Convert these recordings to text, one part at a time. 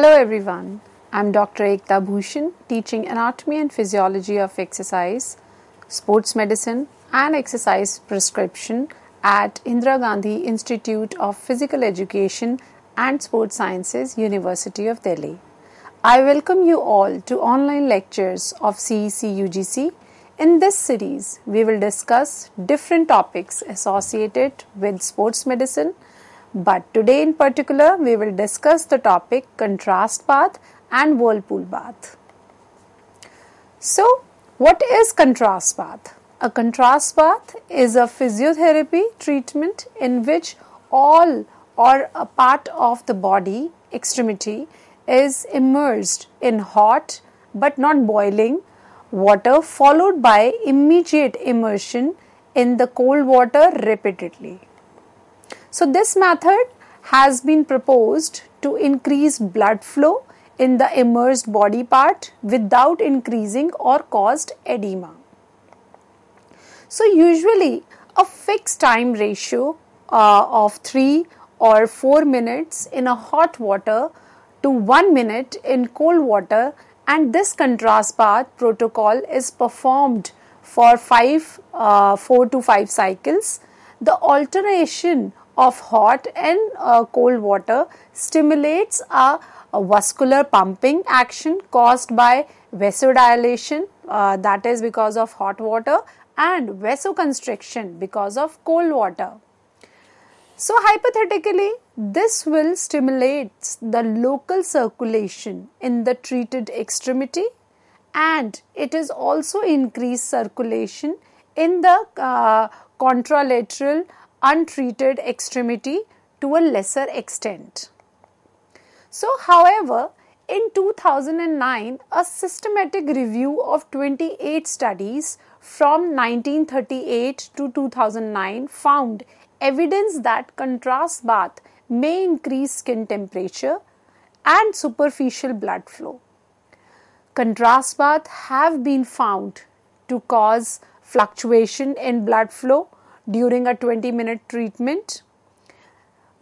Hello everyone. I'm Dr. Ekta Bhushan, teaching anatomy and physiology of exercise, sports medicine, and exercise prescription at Indira Gandhi Institute of Physical Education and Sports Sciences, University of Delhi. I welcome you all to online lectures of CEC UGC. In this series, we will discuss different topics associated with sports medicine but today in particular, we will discuss the topic contrast bath and whirlpool bath. So, what is contrast bath? A contrast bath is a physiotherapy treatment in which all or a part of the body, extremity, is immersed in hot but not boiling water, followed by immediate immersion in the cold water repeatedly. So, this method has been proposed to increase blood flow in the immersed body part without increasing or caused edema. So, usually a fixed time ratio uh, of 3 or 4 minutes in a hot water to 1 minute in cold water and this contrast bath protocol is performed for 5 uh, 4 to 5 cycles the alternation of hot and uh, cold water stimulates a, a, vascular pumping action caused by vasodilation uh, that is because of hot water and vasoconstriction because of cold water. So hypothetically this will stimulate the local circulation in the treated extremity and it is also increase circulation in the uh, contralateral untreated extremity to a lesser extent. So, however, in 2009, a systematic review of 28 studies from 1938 to 2009 found evidence that contrast bath may increase skin temperature and superficial blood flow. Contrast bath have been found to cause fluctuation in blood flow during a 20 minute treatment.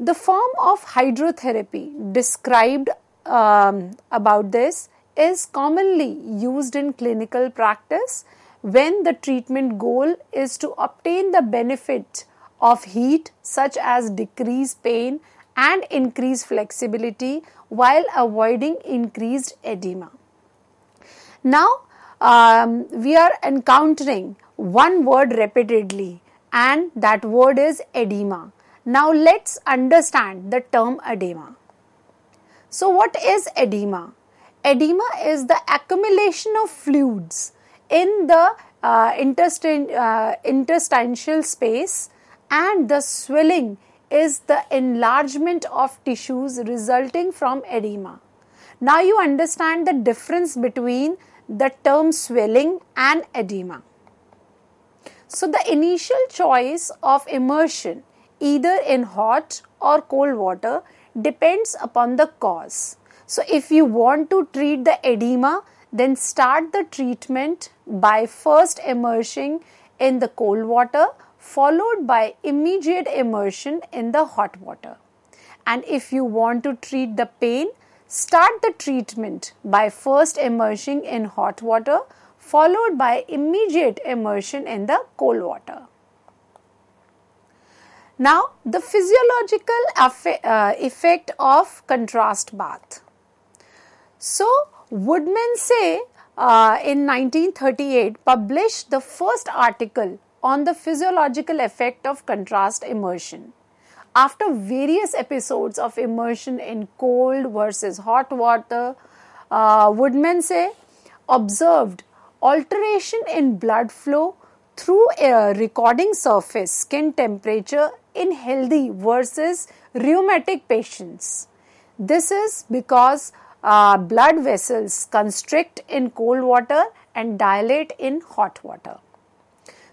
The form of hydrotherapy described um, about this is commonly used in clinical practice when the treatment goal is to obtain the benefit of heat such as decrease pain and increase flexibility while avoiding increased edema. Now, um, we are encountering one word repeatedly and that word is edema. Now let's understand the term edema. So what is edema? Edema is the accumulation of fluids in the uh, uh, interstitial space and the swelling is the enlargement of tissues resulting from edema. Now you understand the difference between the term swelling and edema. So, the initial choice of immersion either in hot or cold water depends upon the cause. So, if you want to treat the edema, then start the treatment by first immersing in the cold water followed by immediate immersion in the hot water. And if you want to treat the pain, start the treatment by first immersing in hot water followed by immediate immersion in the cold water. Now, the physiological uh, effect of contrast bath. So, Woodmansey uh, in 1938 published the first article on the physiological effect of contrast immersion. After various episodes of immersion in cold versus hot water, uh, Woodmansey observed alteration in blood flow through a recording surface skin temperature in healthy versus rheumatic patients. This is because uh, blood vessels constrict in cold water and dilate in hot water.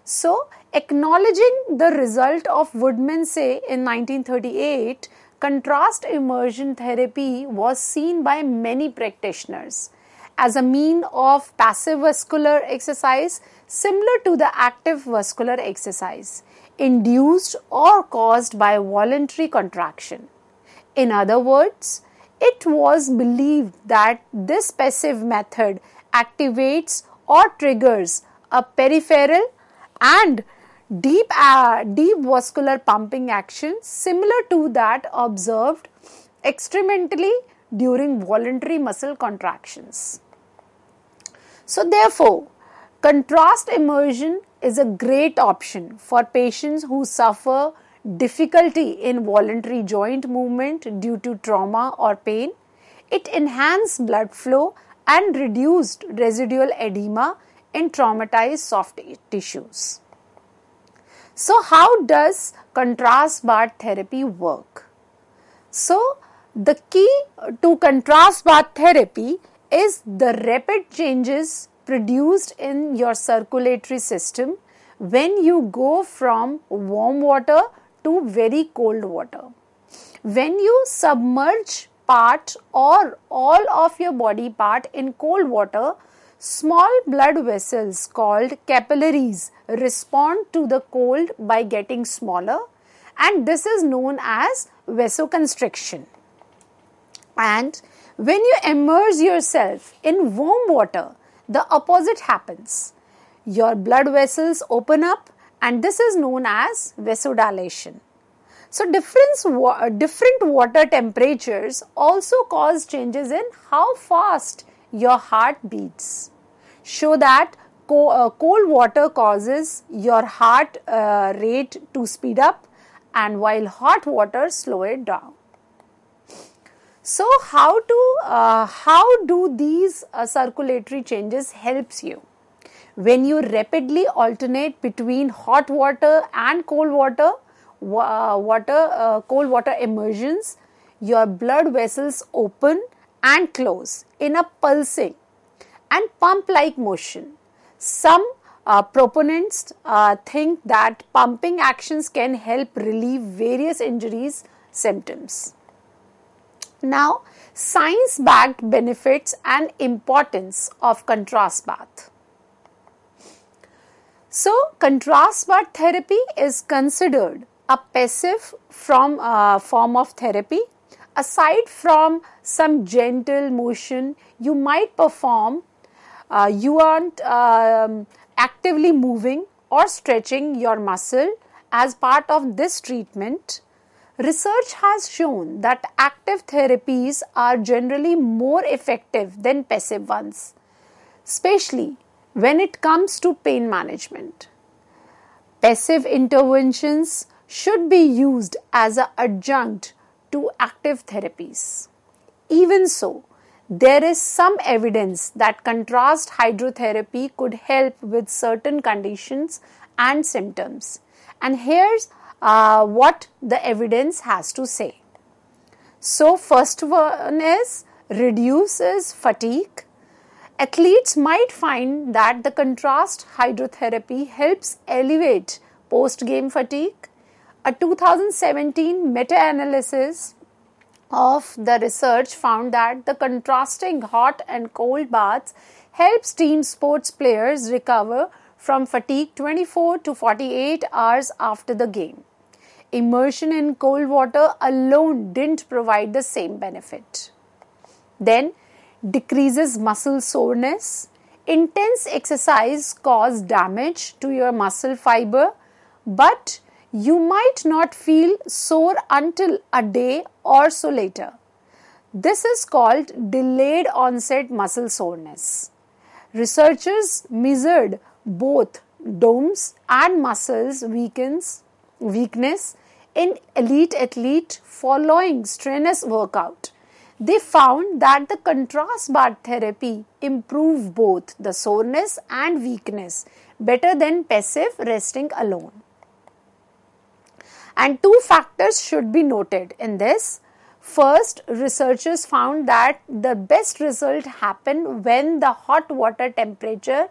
So, acknowledging the result of Woodmansey in 1938, contrast immersion therapy was seen by many practitioners as a mean of passive vascular exercise similar to the active vascular exercise induced or caused by voluntary contraction. In other words, it was believed that this passive method activates or triggers a peripheral and deep, uh, deep vascular pumping action similar to that observed experimentally during voluntary muscle contractions. So, therefore, contrast immersion is a great option for patients who suffer difficulty in voluntary joint movement due to trauma or pain. It enhances blood flow and reduced residual edema in traumatized soft tissues. So, how does contrast bath therapy work? So, the key to contrast bath therapy is the rapid changes produced in your circulatory system when you go from warm water to very cold water. When you submerge part or all of your body part in cold water, small blood vessels called capillaries respond to the cold by getting smaller and this is known as vasoconstriction. And when you immerse yourself in warm water, the opposite happens. Your blood vessels open up and this is known as vasodilation. So different, water temperatures also cause changes in how fast your heart beats. Show that uh, cold water causes your heart uh, rate to speed up and while hot water slow it down. So, how to uh, how do these uh, circulatory changes helps you? When you rapidly alternate between hot water and cold water, uh, water uh, cold water immersions, your blood vessels open and close in a pulsing and pump like motion. Some uh, proponents uh, think that pumping actions can help relieve various injuries symptoms. Now, science backed benefits and importance of contrast bath. So, contrast bath therapy is considered a passive from uh, form of therapy. Aside from some gentle motion you might perform, uh, you aren't um, actively moving or stretching your muscle as part of this treatment Research has shown that active therapies are generally more effective than passive ones, especially when it comes to pain management. Passive interventions should be used as an adjunct to active therapies. Even so, there is some evidence that contrast hydrotherapy could help with certain conditions and symptoms. And here's uh, what the evidence has to say. So, first one is reduces fatigue. Athletes might find that the contrast hydrotherapy helps elevate post game fatigue. A 2017 meta analysis of the research found that the contrasting hot and cold baths helps team sports players recover from fatigue 24 to 48 hours after the game. Immersion in cold water alone didn't provide the same benefit. Then, decreases muscle soreness. Intense exercise cause damage to your muscle fiber, but you might not feel sore until a day or so later. This is called delayed onset muscle soreness. Researchers measured both DOMS and muscles weakens, weakness in elite athlete following strenuous workout. They found that the contrast bath therapy improved both the soreness and weakness better than passive resting alone. And two factors should be noted in this. First, researchers found that the best result happened when the hot water temperature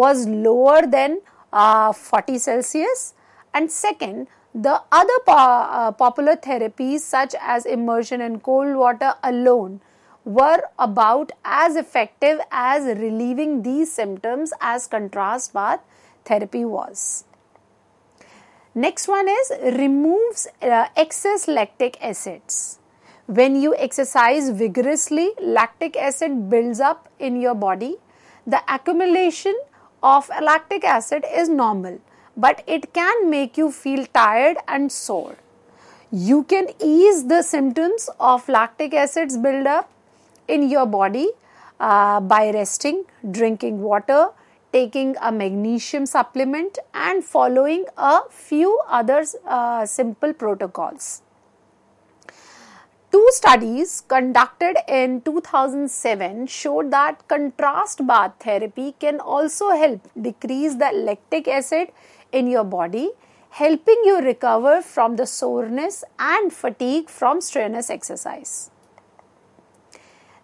was lower than uh, 40 Celsius and second the other po uh, popular therapies such as immersion in cold water alone were about as effective as relieving these symptoms as contrast bath therapy was. Next one is removes uh, excess lactic acids. when you exercise vigorously, lactic acid builds up in your body. The accumulation of lactic acid is normal, but it can make you feel tired and sore. You can ease the symptoms of lactic acids buildup in your body uh, by resting, drinking water, taking a magnesium supplement, and following a few other uh, simple protocols. Two studies conducted in 2007 showed that contrast bath therapy can also help decrease the lactic acid in your body, helping you recover from the soreness and fatigue from strenuous exercise.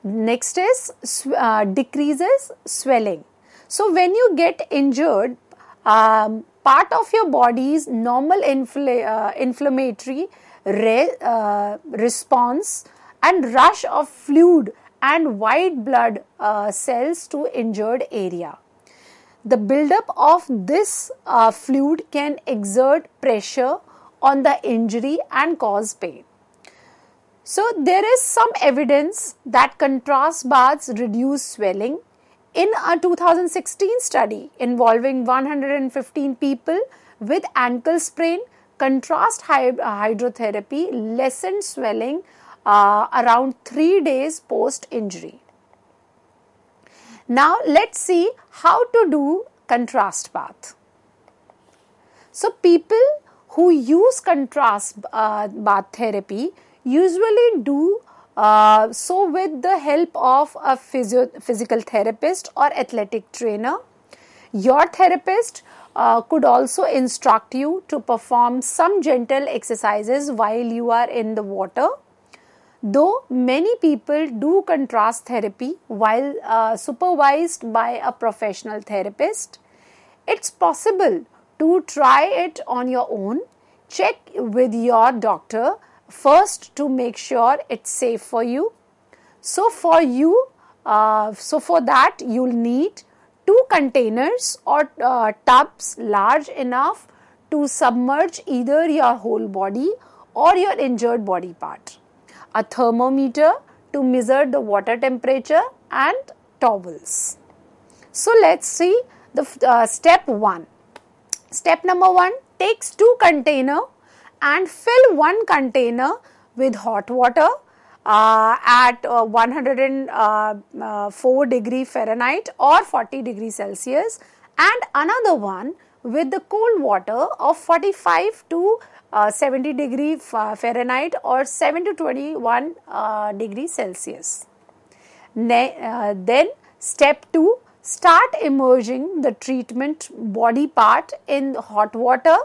Next is uh, decreases swelling. So, when you get injured, um, part of your body's normal infl- uh, inflammatory re, uh, response and rush of fluid and white blood uh, cells to injured area. The buildup of this uh, fluid can exert pressure on the injury and cause pain. So, there is some evidence that contrast baths reduce swelling. In a 2016 study involving 115 people with ankle sprain, contrast hydrotherapy lessened swelling uh, around 3 days post injury. Now let's see how to do contrast bath. So people who use contrast uh, bath therapy usually do uh, so with the help of a physio- physical therapist or athletic trainer. Your therapist uh, could also instruct you to perform some gentle exercises while you are in the water. Though many people do contrast therapy while uh, supervised by a professional therapist, it's possible to try it on your own. Check with your doctor first to make sure it's safe for you. So, for you, uh, so for that, you'll need two containers or uh, tubs large enough to submerge either your whole body or your injured body part, a thermometer to measure the water temperature, and towels. So, let's see the uh, step 1. Step number 1 takes two container and fill one container with hot water at uh, 104 uh, degree Fahrenheit or 40 degree Celsius and another one with the cold water of 45 to uh, 70 degree Fahrenheit or 7 to 21 uh, degree Celsius. Ne- uh, then step 2 start immersing the treatment body part in hot water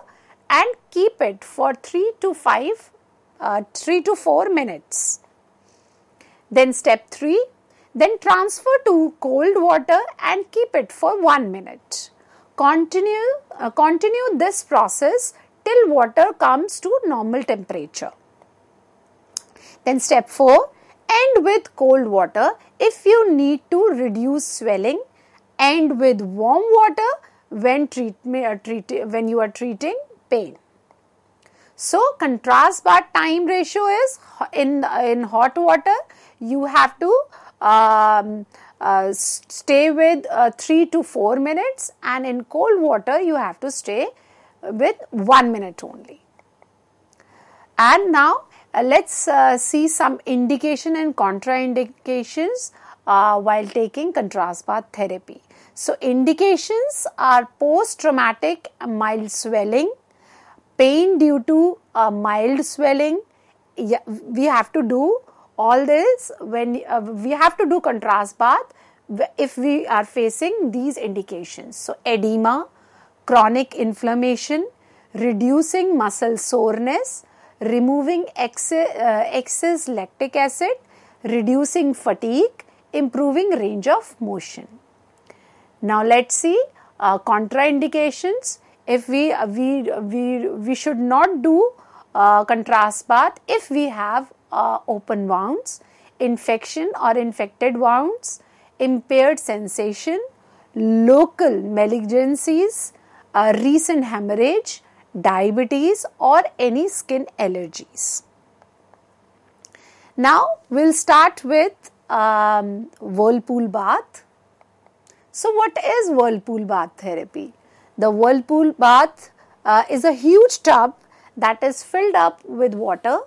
and keep it for 3 to 5 3 to 4 minutes. Then step 3, then transfer to cold water and keep it for 1 minute. Continue, uh, continue this process till water comes to normal temperature. Then step 4, end with cold water if you need to reduce swelling. End with warm water when, treat, uh, treat, when you are treating pain. So, contrast bath time ratio is in, in hot water you have to um, uh, stay with uh, 3 to 4 minutes and in cold water you have to stay with 1 minute only. And now uh, let's uh, see some indication and contraindications uh, while taking contrast bath therapy. So indications are post-traumatic mild swelling, pain due to mild swelling, yeah, we have to do all this when uh, we have to do contrast bath if we are facing these indications. So, edema, chronic inflammation, reducing muscle soreness, removing excess, uh, excess lactic acid, reducing fatigue, improving range of motion. Now, let us see uh, contraindications. If we, uh, we, we, we should not do uh, contrast bath if we have uh, open wounds, infection or infected wounds, impaired sensation, local malignancies, a recent hemorrhage, diabetes or any skin allergies. Now we'll start with um, whirlpool bath. So, what is whirlpool bath therapy? The whirlpool bath uh, is a huge tub that is filled up with water.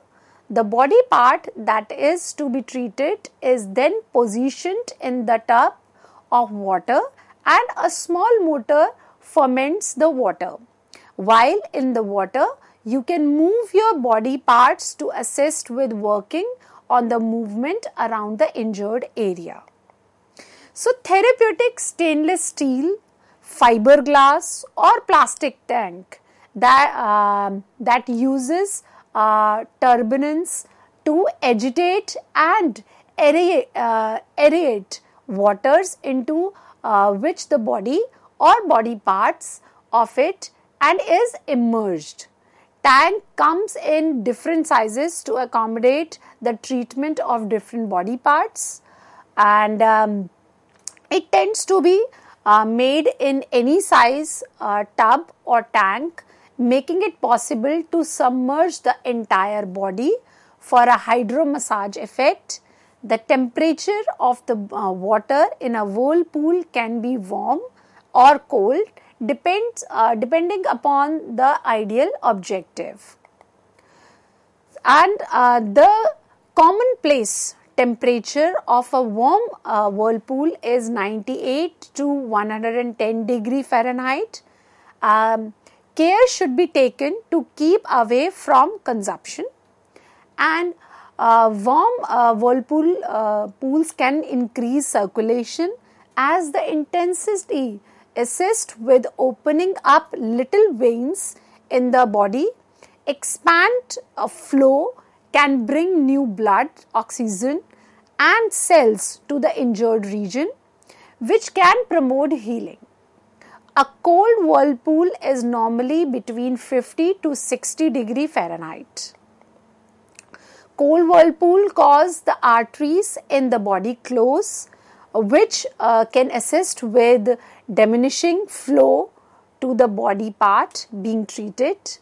The body part that is to be treated is then positioned in the tub of water and a small motor ferments the water. While in the water, you can move your body parts to assist with working on the movement around the injured area. So, therapeutic stainless steel, fiberglass, or plastic tank that, uh, that uses uh, turbulence to agitate and aerate, uh, aerate waters into uh, which the body or body parts of it and is immersed. Tank comes in different sizes to accommodate the treatment of different body parts and um, it tends to be uh, made in any size uh, tub or tank making it possible to submerge the entire body for a hydro massage effect. The temperature of the uh, water in a whirlpool can be warm or cold depends uh, depending upon the ideal objective. And uh, the commonplace temperature of a warm uh, whirlpool is 98 to 110 degree Fahrenheit. Um, care should be taken to keep away from consumption. And uh, warm uh, whirlpool uh, pools can increase circulation as the intensity assist with opening up little veins in the body. Expand a flow can bring new blood oxygen and cells to the injured region which can promote healing a cold whirlpool is normally between 50 to 60 degree Fahrenheit. Cold whirlpool cause the arteries in the body close which uh, can assist with diminishing flow to the body part being treated.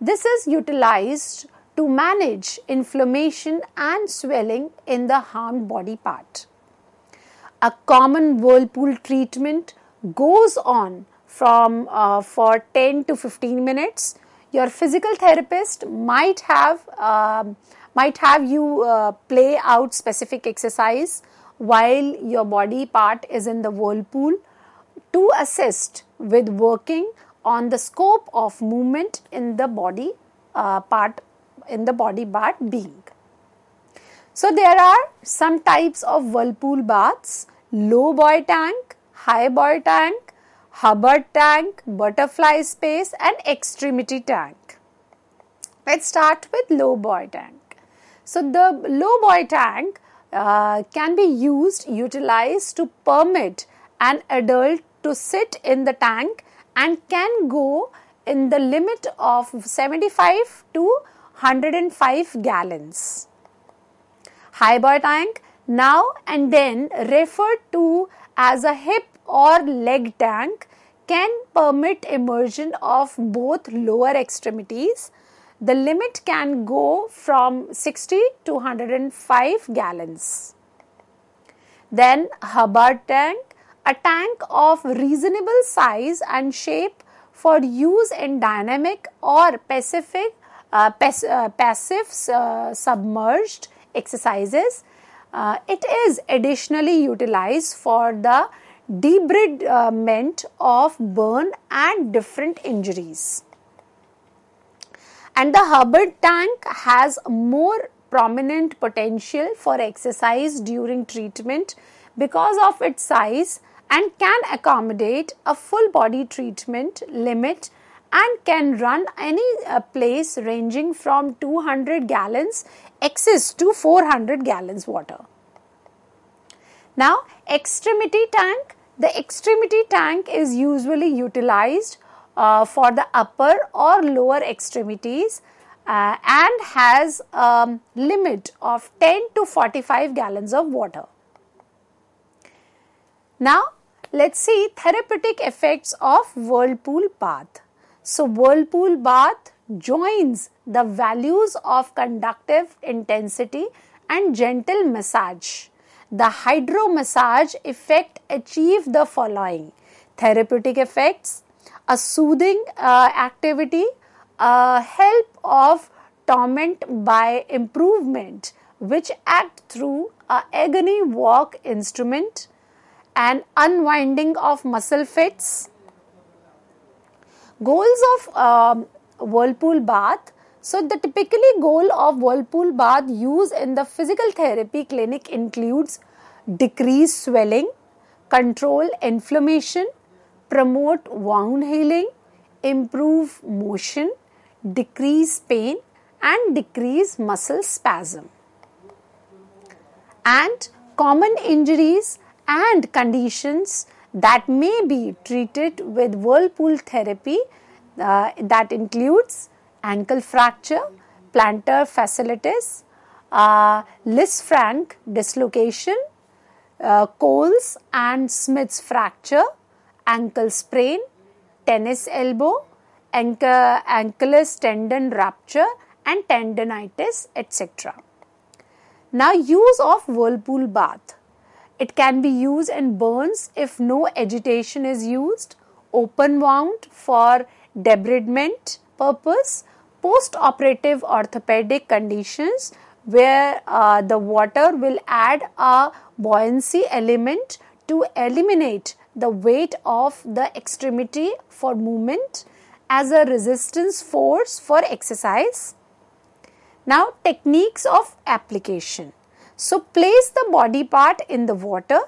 This is utilized to manage inflammation and swelling in the harmed body part. A common whirlpool treatment goes on from uh, for 10 to 15 minutes. Your physical therapist might have uh, might have you uh, play out specific exercise while your body part is in the whirlpool to assist with working on the scope of movement in the body uh, part in the body part being. So there are some types of whirlpool baths. Low boy tank high boy tank Hubbard tank, butterfly space and extremity tank. Let's start with low boy tank. So the low boy tank uh, can be used, utilized to permit an adult to sit in the tank and can go in the limit of 75 to 105 gallons. High boy tank now and then referred to as a hip or leg tank can permit immersion of both lower extremities. The limit can go from 60 to 105 gallons. Then Hubbard tank, a tank of reasonable size and shape for use in dynamic or pacific, uh, uh, passive uh, submerged exercises. Uh, it is additionally utilized for the debridement of burn and different injuries. And the Hubbard tank has more prominent potential for exercise during treatment because of its size and can accommodate a full body treatment limit and can run any uh, place ranging from 200 gallons excess to 400 gallons water. Now, extremity tank the extremity tank is usually utilized uh, for the upper or lower extremities uh, and has a limit of 10 to 45 gallons of water. Now, let's see therapeutic effects of whirlpool bath. So, whirlpool bath joins the values of conductive intensity and gentle massage. The hydro massage effect achieve the following therapeutic effects, a soothing uh, activity, a help of torment by improvement which act through a agony walk instrument and unwinding of muscle fits. Goals of um, whirlpool bath. So the typically goal of whirlpool bath used in the physical therapy clinic includes decrease swelling, control inflammation, promote wound healing, improve motion, decrease pain and decrease muscle spasm. And common injuries and conditions that may be treated with whirlpool therapy uh, that includes ankle fracture, plantar fasciitis, uh, Lisfranc dislocation, uh, Colles and Smith's fracture, ankle sprain, tennis elbow, ankle, Achilles tendon rupture and tendonitis etc. Now use of whirlpool bath. It can be used in burns if no agitation is used, open wound for debridement purpose, post-operative orthopedic conditions where uh, the water will add a buoyancy element to eliminate the weight of the extremity for movement as a resistance force for exercise. Now techniques of application. So place the body part in the water,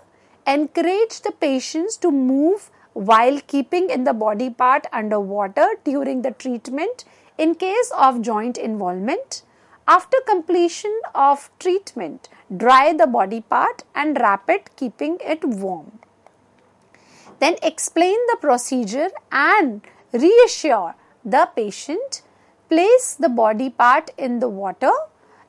encourage the patients to move while keeping in the body part underwater during the treatment in case of joint involvement. After completion of treatment, dry the body part and wrap it keeping it warm. Then explain the procedure and reassure the patient. Place the body part in the water.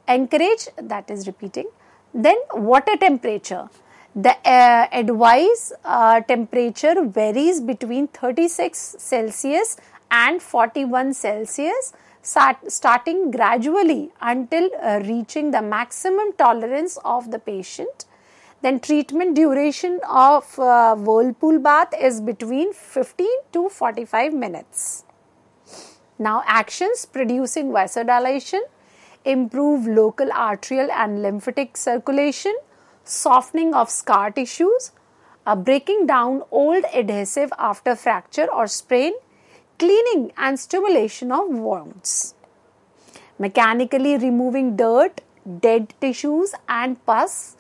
Encourage, that is repeating, then water temperature. The uh, advised uh, temperature varies between 36 Celsius and 41 Celsius start, starting gradually until uh, reaching the maximum tolerance of the patient. Then treatment duration of uh, whirlpool bath is between 15 to 45 minutes. Now actions producing vasodilation improve local arterial and lymphatic circulation, softening of scar tissues, a breaking down old adhesive after fracture or sprain, cleaning and stimulation of wounds. Mechanically removing dirt, dead tissues and pus,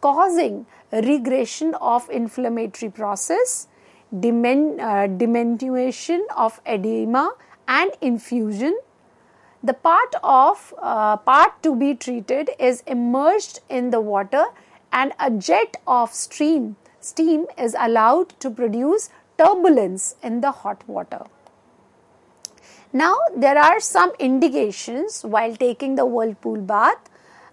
causing regression of inflammatory process, dimen, uh, diminution of edema and infusion, the part of uh, part to be treated is immersed in the water and a jet of stream steam is allowed to produce turbulence in the hot water. Now there are some indications while taking the whirlpool bath.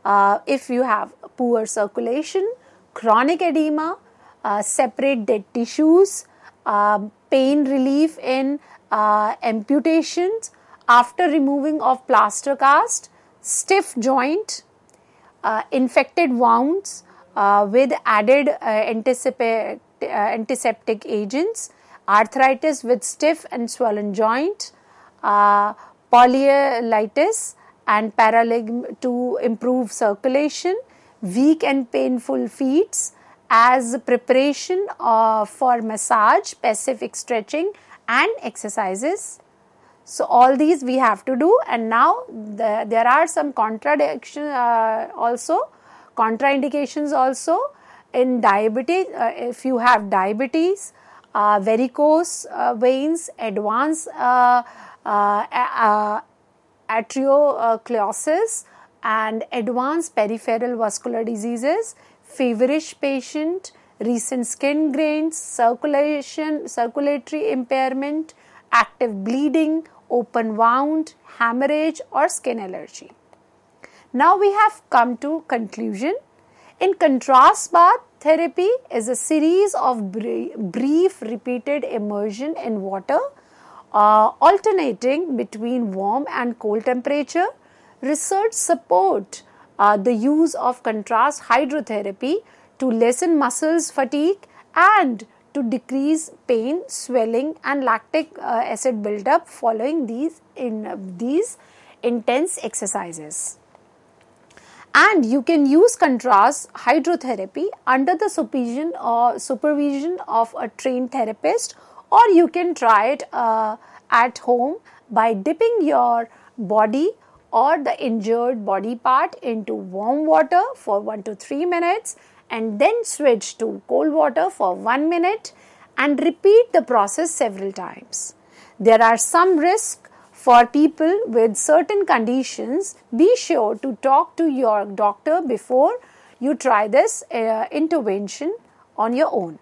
Uh, if you have poor circulation, chronic edema, uh, separate dead tissues, uh, pain relief in uh, amputations, after removing of plaster cast, stiff joint, uh, infected wounds uh, with added antiseptic agents, arthritis with stiff and swollen joint, uh, polyitis and paralysis to improve circulation, weak and painful feet as preparation uh, for massage, specific stretching and exercises. So all these we have to do and now the, there are some contradiction uh, also contraindications also in diabetes uh, if you have diabetes uh, varicose uh, veins advanced uh, arteriosclerosis and advanced peripheral vascular diseases feverish patient recent skin grains circulation circulatory impairment active bleeding open wound, hemorrhage or skin allergy. Now we have come to conclusion. In contrast bath therapy is a series of brief repeated immersion in water uh, alternating between warm and cold temperature. Research support uh, the use of contrast hydrotherapy to lessen muscles fatigue and to decrease pain, swelling, and lactic uh, acid buildup following these in uh, these intense exercises. And you can use contrast hydrotherapy under the supervision or supervision of a trained therapist, or you can try it uh, at home by dipping your body or the injured body part into warm water for 1 to 3 minutes and then switch to cold water for 1 minute and repeat the process several times. There are some risks for people with certain conditions. Be sure to talk to your doctor before you try this uh, intervention on your own.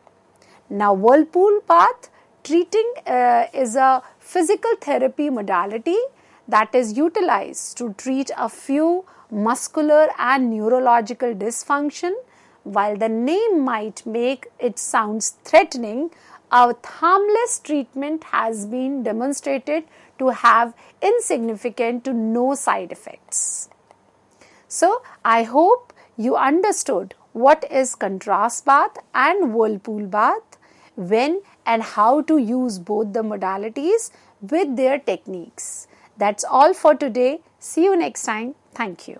Now, whirlpool bath treating uh, is a physical therapy modality that is utilized to treat a few muscular and neurological dysfunction while the name might make it sounds threatening, a harmless treatment has been demonstrated to have insignificant to no side effects. So, I hope you understood what is contrast bath and whirlpool bath, when and how to use both the modalities with their techniques. That's all for today. See you next time. Thank you.